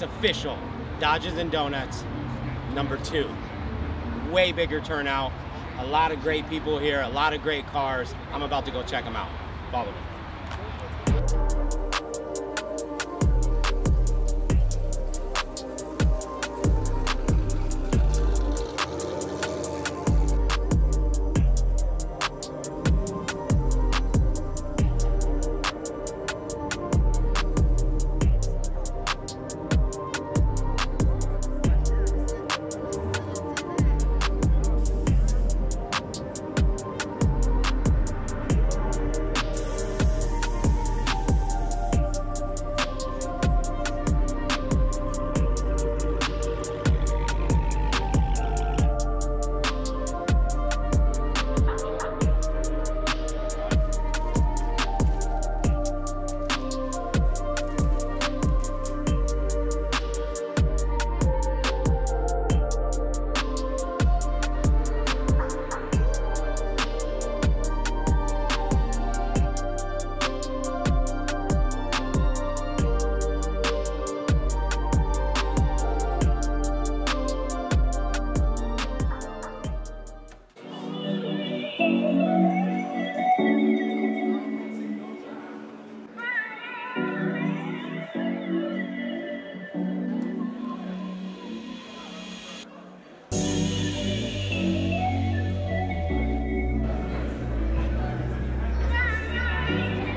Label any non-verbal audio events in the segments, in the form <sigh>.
It's official. Dodges and Donuts, number two. Way bigger turnout. A lot of great people here, a lot of great cars. I'm about to go check them out. Follow me.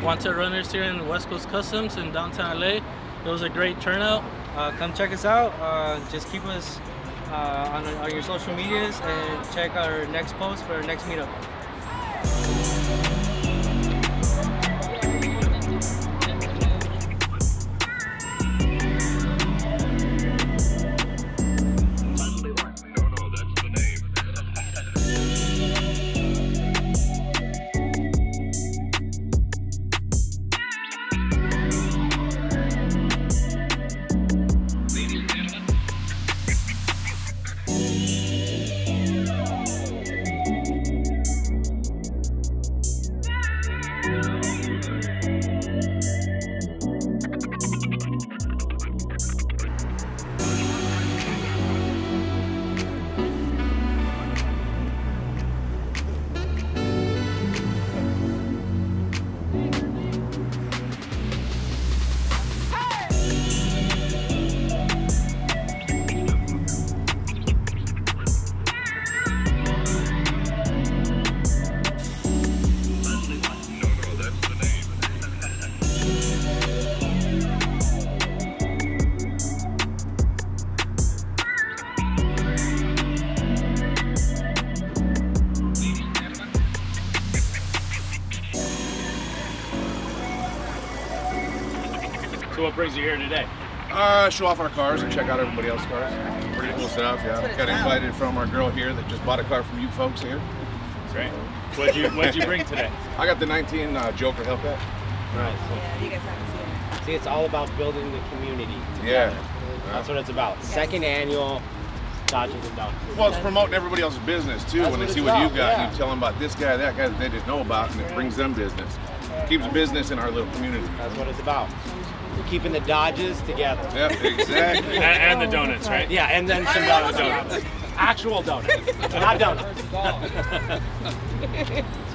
Wanted runners here in West Coast Customs in downtown LA. It was a great turnout. Uh, come check us out. Uh, just keep us uh, on, on your social medias and check our next post for our next meetup. So what brings you here today? Uh, show off our cars and check out everybody else's cars. Pretty cool stuff, yeah. Got invited from our girl here that just bought a car from you folks here. Great. What'd you What'd you bring today? <laughs> I got the 19 uh, Joker Hellcat. Right. Yeah, you guys haven't seen it. See, it's all about building the community. Yeah. That's what it's about. Second annual Dodges and Donuts. Well, it's promoting everybody else's business too. That's when what they see it's what you about, got, yeah. you tell them about this guy, that guy that they didn't know about, and it brings them business. Keeps business in our little community. That's what it's about. We're keeping the Dodges together. Yep, exactly. And, and the donuts, right? Yeah, and then some Donuts. donuts. Actual donuts, not donuts. <laughs>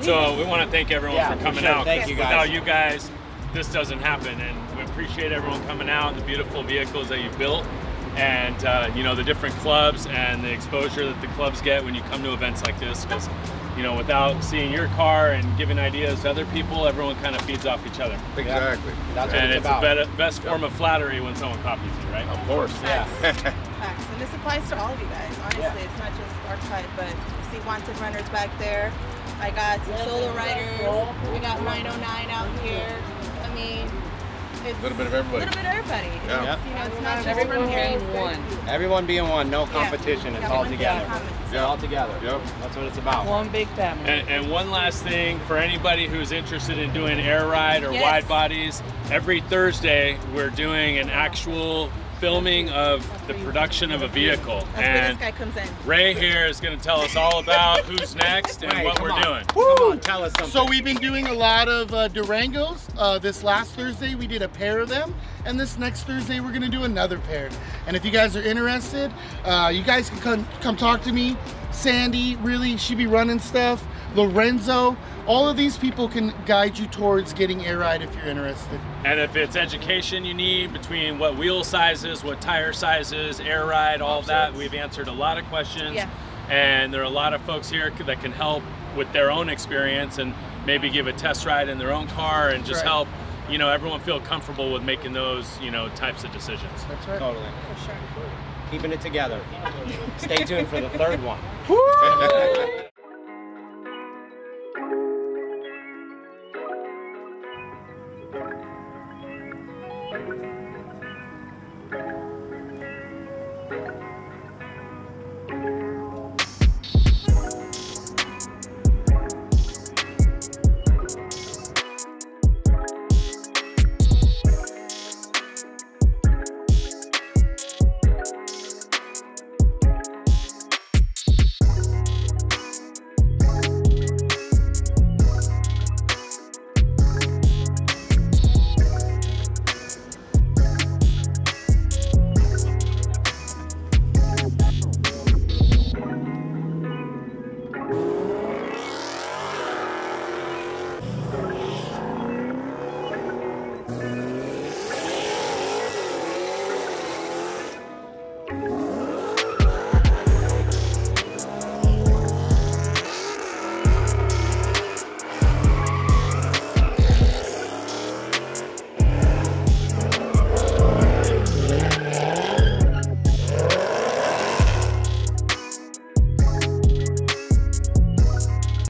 So we want to thank everyone Yeah, for for coming sure. out. Thank 'cause you, guys. Without you guys, this doesn't happen, and we appreciate everyone coming out, the beautiful vehicles that you built, and uh, you know the different clubs and the exposure that the clubs get when you come to events like this. Because you know, without seeing your car and giving ideas to other people, everyone kind of feeds off each other. Exactly. That's what And it's it's about. the bet- best form of flattery when someone copies you, right? Of course. Yeah. Facts. <laughs> And this applies to all of you guys. Honestly, Yeah. it's not just our type, but you see wanted runners back there. I got some solo riders. We got 909 out here. I mean, it's A little bit of everybody. a everybody. little bit of everybody. Yeah. It's, you know, it's not just from here. one. Everyone being one, no Yeah. competition. It's Yeah, all together. It's Yeah. all together. Yep. That's what it's about. One big family. And, and one last thing for anybody who's interested in doing air ride or Yes. wide bodies, every Thursday we're doing an actual filming of the production of a vehicle. That's where and this guy comes in. Ray here is going to tell us all about who's next and Ray, what we're on. doing. Come on, tell us something. So we've been doing a lot of uh, Durangos. Uh, this last Thursday we did a pair of them, and this next Thursday we're gonna do another pair. And if you guys are interested, uh, you guys can come, come talk to me. Sandy, really, she be running stuff. Lorenzo, all of these people can guide you towards getting air ride if you're interested. And if it's education you need between what wheel sizes, what tire sizes, air ride, all of that, we've answered a lot of questions. Yeah. And there are a lot of folks here that can help with their own experience and maybe give a test ride in their own car and just right. help, you know, everyone feel comfortable with making those, you know, types of decisions. That's right. Totally. For sure. Keeping it together. Stay tuned for the third one. <laughs>